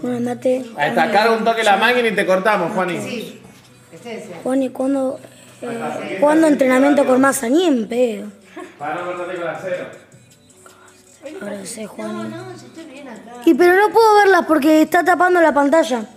Bueno, andate. Ahí está, un toque la máquina y te cortamos, Juani. Sí, este cuándo, eh, ¿cuándo entrenamiento con masa? Ni en pedo. Para no cortarte con acero. Ahora sé, No, no, si estoy bien acá. Y pero no puedo verlas porque está tapando la pantalla.